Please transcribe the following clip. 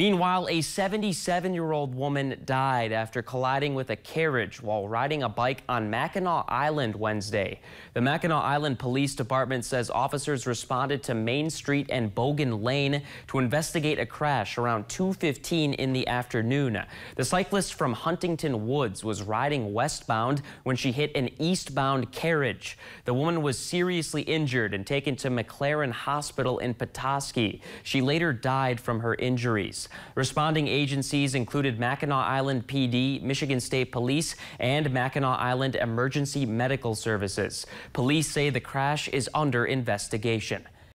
Meanwhile, a 77-year-old woman died after colliding with a carriage while riding a bike on Mackinac Island Wednesday. The Mackinac Island Police Department says officers responded to Main Street and Bogan Lane to investigate a crash around 2.15 in the afternoon. The cyclist from Huntington Woods was riding westbound when she hit an eastbound carriage. The woman was seriously injured and taken to McLaren Hospital in Petoskey. She later died from her injuries. Responding agencies included Mackinac Island PD, Michigan State Police, and Mackinac Island Emergency Medical Services. Police say the crash is under investigation.